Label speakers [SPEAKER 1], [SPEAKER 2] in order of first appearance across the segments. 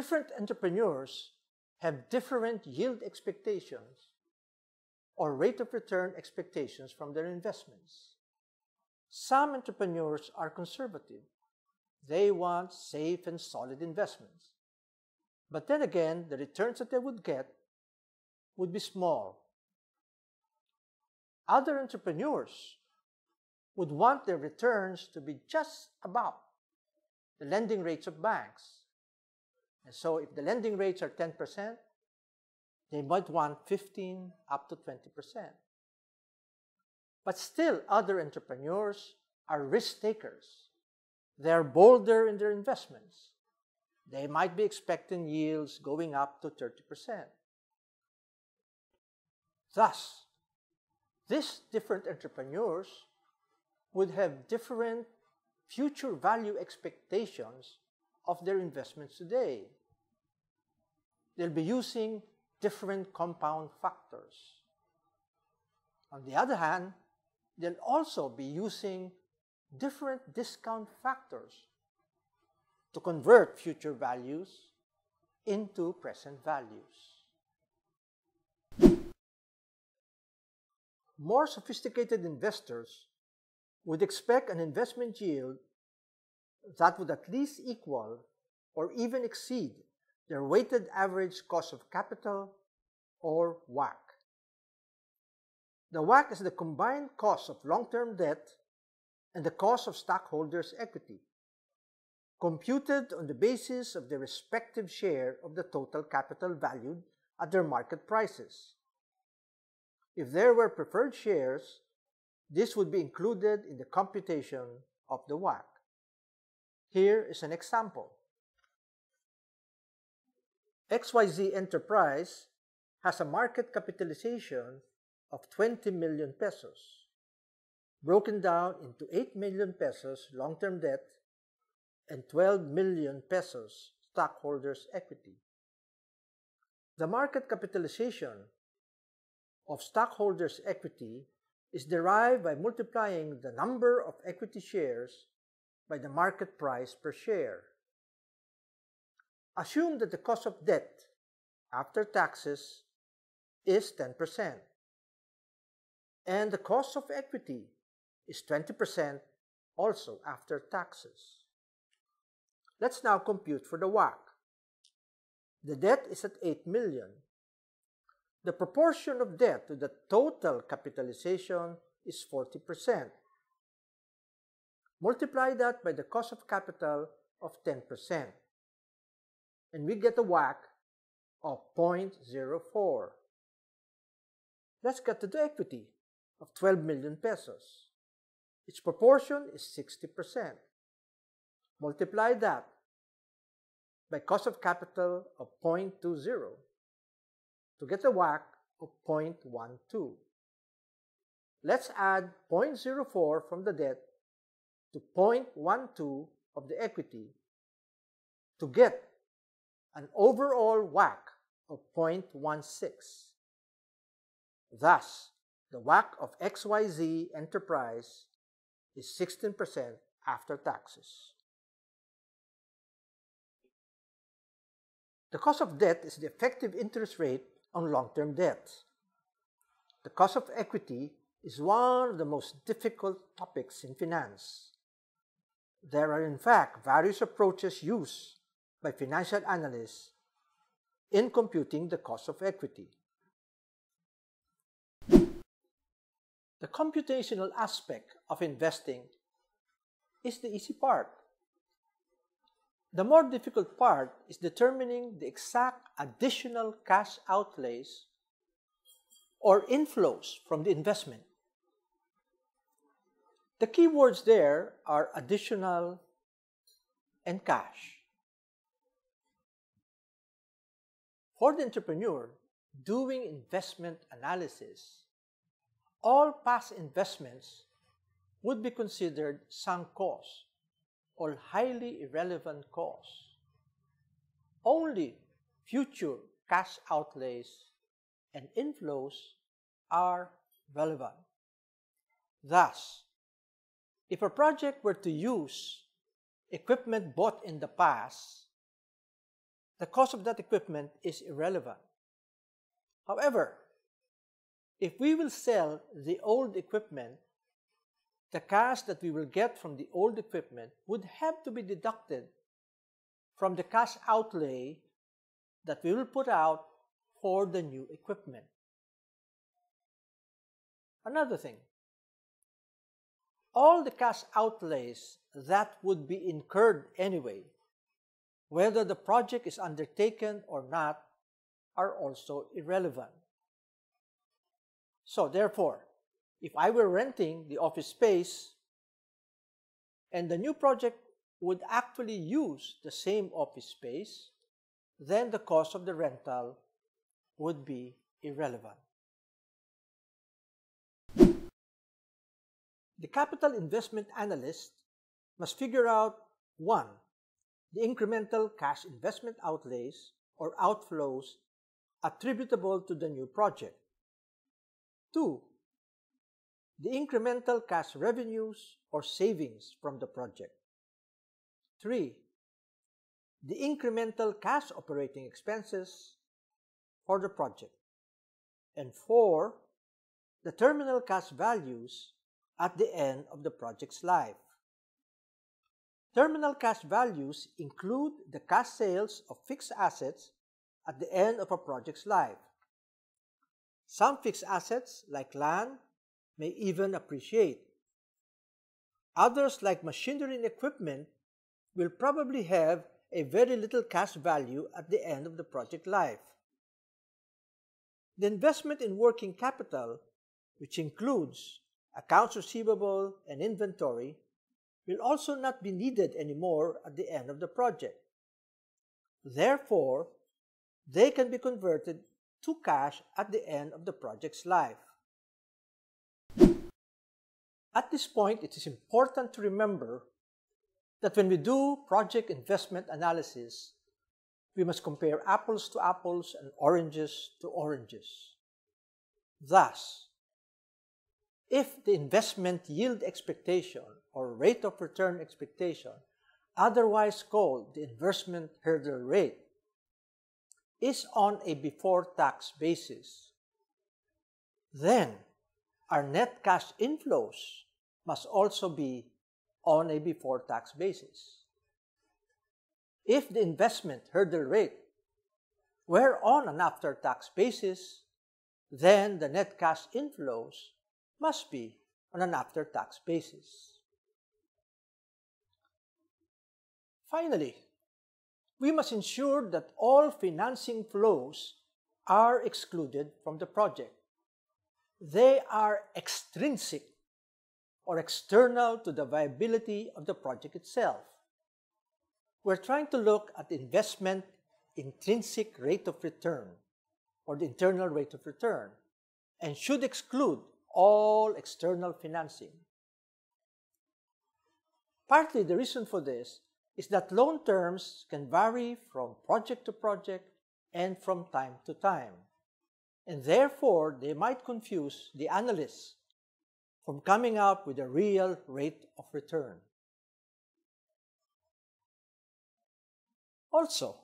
[SPEAKER 1] different entrepreneurs have different yield expectations or rate of return expectations from their investments. Some entrepreneurs are conservative. They want safe and solid investments. But then again, the returns that they would get would be small. Other entrepreneurs would want their returns to be just about the lending rates of banks. And so if the lending rates are 10%, they might want 15 up to 20%. But still, other entrepreneurs are risk takers. They're bolder in their investments. They might be expecting yields going up to 30%. Thus, these different entrepreneurs would have different future value expectations of their investments today. They'll be using different compound factors. On the other hand, they'll also be using different discount factors to convert future values into present values. More sophisticated investors would expect an investment yield that would at least equal or even exceed their weighted average cost of capital or WACC. The WACC is the combined cost of long-term debt and the cost of stockholders' equity, computed on the basis of the respective share of the total capital valued at their market prices. If there were preferred shares, this would be included in the computation of the WACC. Here is an example. XYZ Enterprise has a market capitalization of 20 million pesos, broken down into 8 million pesos long-term debt and 12 million pesos stockholders' equity. The market capitalization of stockholders' equity is derived by multiplying the number of equity shares by the market price per share. Assume that the cost of debt after taxes is 10% and the cost of equity is 20% also after taxes. Let's now compute for the WACC. The debt is at 8 million the proportion of debt to the total capitalization is 40%. Multiply that by the cost of capital of 10%, and we get a WACC of 0.04. Let's get to the equity of 12 million pesos. Its proportion is 60%. Multiply that by cost of capital of 0.20 to get a WACC of 0.12. Let's add 0.04 from the debt to 0.12 of the equity to get an overall WACC of 0.16. Thus, the WACC of XYZ Enterprise is 16% after taxes. The cost of debt is the effective interest rate on long-term debt. The cost of equity is one of the most difficult topics in finance. There are in fact various approaches used by financial analysts in computing the cost of equity. The computational aspect of investing is the easy part. The more difficult part is determining the exact additional cash outlays or inflows from the investment. The keywords there are additional and cash. For the entrepreneur doing investment analysis, all past investments would be considered sunk costs or highly irrelevant costs. Only future cash outlays and inflows are relevant. Thus, if a project were to use equipment bought in the past, the cost of that equipment is irrelevant. However, if we will sell the old equipment, the cash that we will get from the old equipment would have to be deducted from the cash outlay that we will put out for the new equipment. Another thing, all the cash outlays that would be incurred anyway, whether the project is undertaken or not, are also irrelevant. So therefore, if I were renting the office space and the new project would actually use the same office space, then the cost of the rental would be irrelevant. The capital investment analyst must figure out 1. The incremental cash investment outlays or outflows attributable to the new project. 2. The incremental cash revenues or savings from the project. 3. The incremental cash operating expenses for the project. And 4. The terminal cash values at the end of the project's life. Terminal cash values include the cash sales of fixed assets at the end of a project's life. Some fixed assets, like land, may even appreciate. Others, like machinery and equipment, will probably have a very little cash value at the end of the project life. The investment in working capital, which includes accounts receivable and inventory, will also not be needed anymore at the end of the project. Therefore, they can be converted to cash at the end of the project's life. At this point, it is important to remember that when we do project investment analysis, we must compare apples to apples and oranges to oranges. Thus, if the investment yield expectation or rate of return expectation, otherwise called the investment hurdle rate, is on a before tax basis, then our net cash inflows must also be on a before tax basis. If the investment hurdle rate were on an after tax basis, then the net cash inflows must be on an after tax basis. Finally, we must ensure that all financing flows are excluded from the project. They are extrinsic or external to the viability of the project itself. We're trying to look at investment intrinsic rate of return or the internal rate of return and should exclude all external financing. Partly the reason for this is that loan terms can vary from project to project and from time to time, and therefore they might confuse the analysts from coming up with a real rate of return. Also,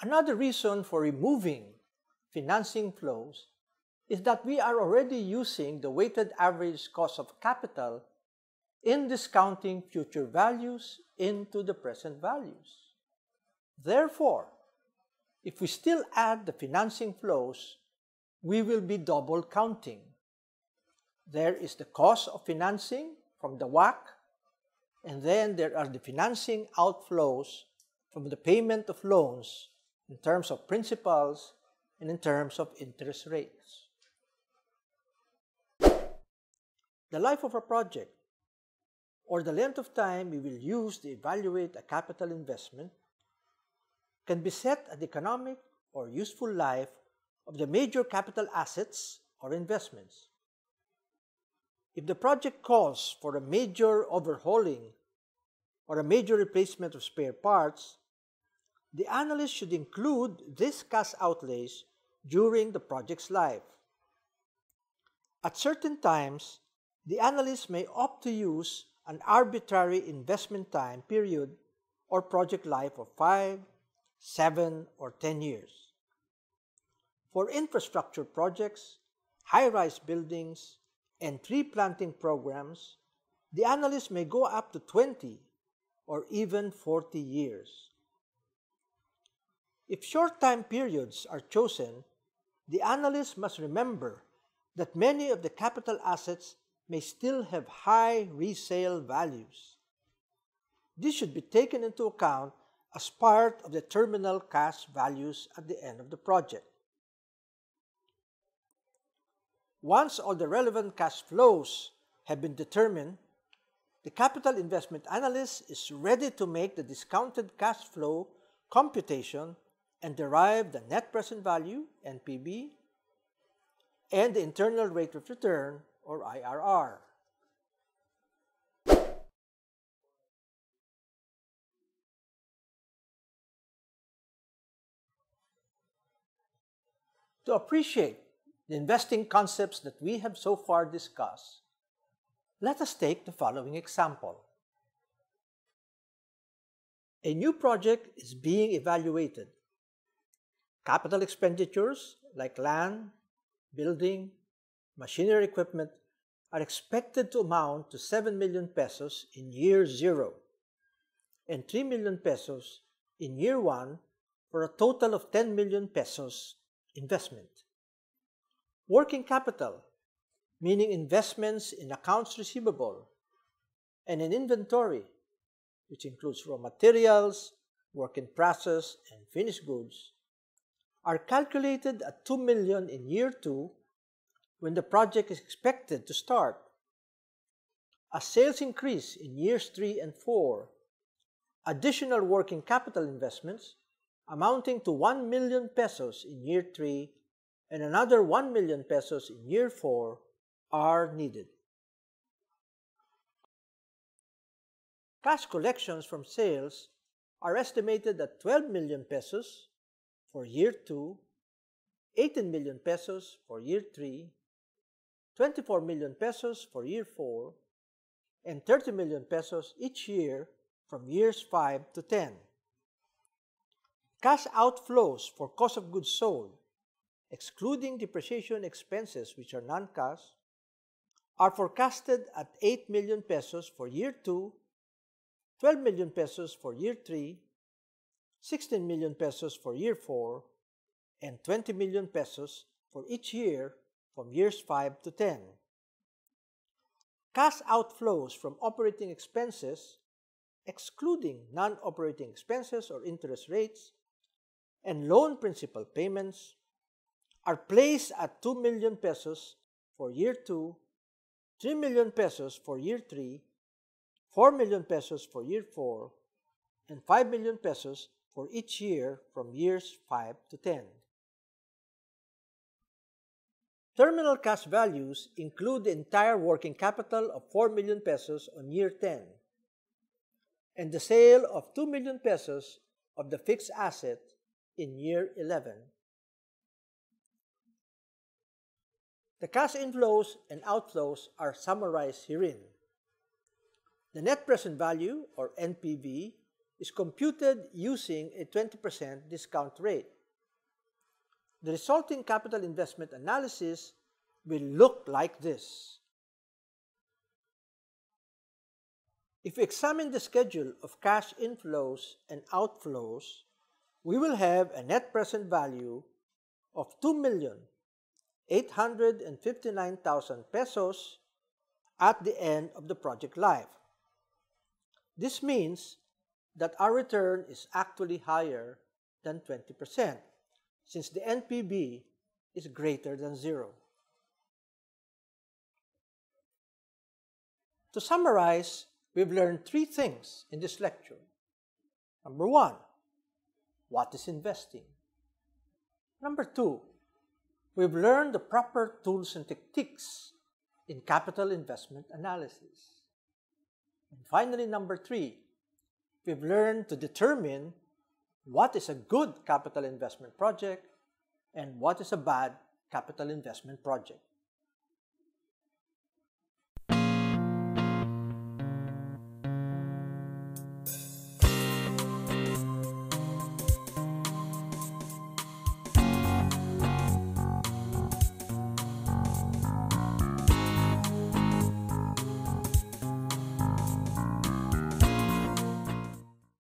[SPEAKER 1] another reason for removing financing flows is that we are already using the weighted average cost of capital in discounting future values into the present values. Therefore, if we still add the financing flows, we will be double counting. There is the cost of financing from the WACC, and then there are the financing outflows from the payment of loans in terms of principals and in terms of interest rates. The life of a project or the length of time we will use to evaluate a capital investment can be set at the economic or useful life of the major capital assets or investments. If the project calls for a major overhauling or a major replacement of spare parts, the analyst should include these cash outlays during the project's life. At certain times, the analyst may opt to use an arbitrary investment time period or project life of 5, 7, or 10 years. For infrastructure projects, high-rise buildings, and tree planting programs, the analyst may go up to 20 or even 40 years. If short time periods are chosen, the analyst must remember that many of the capital assets may still have high resale values. This should be taken into account as part of the terminal cash values at the end of the project. Once all the relevant cash flows have been determined, the capital investment analyst is ready to make the discounted cash flow computation and derive the net present value, NPV, and the internal rate of return, or IRR. To appreciate the investing concepts that we have so far discussed, let us take the following example. A new project is being evaluated. Capital expenditures like land, building, machinery equipment are expected to amount to 7 million pesos in year zero and 3 million pesos in year one for a total of 10 million pesos investment. Working capital, meaning investments in accounts receivable and in inventory, which includes raw materials, work in process, and finished goods, are calculated at 2 million in year 2 when the project is expected to start. As sales increase in years 3 and 4, additional working capital investments amounting to 1 million pesos in year 3 and another 1 million pesos in year 4 are needed. Cash collections from sales are estimated at 12 million pesos for year 2, 18 million pesos for year 3, 24 million pesos for year 4, and 30 million pesos each year from years 5 to 10. Cash outflows for cost of goods sold, excluding depreciation expenses which are non-cash, are forecasted at 8 million pesos for year 2, 12 million pesos for year 3, 16 million pesos for year 4, and 20 million pesos for each year from years 5 to 10. Cash outflows from operating expenses, excluding non-operating expenses or interest rates, and loan principal payments are placed at 2 million pesos for year 2, 3 million pesos for year 3, 4 million pesos for year 4, and 5 million pesos for each year from years 5 to 10. Terminal cash values include the entire working capital of 4 million pesos on year 10 and the sale of 2 million pesos of the fixed asset in year 11. The cash inflows and outflows are summarized herein. The net present value, or NPV, is computed using a 20% discount rate. The resulting capital investment analysis will look like this. If we examine the schedule of cash inflows and outflows, we will have a net present value of 2,859,000 pesos at the end of the project life. This means that our return is actually higher than 20% since the NPV is greater than zero. To summarize, we've learned three things in this lecture. Number one, what is investing? Number two, we've learned the proper tools and techniques in capital investment analysis. And finally, number three, we've learned to determine what is a good capital investment project and what is a bad capital investment project.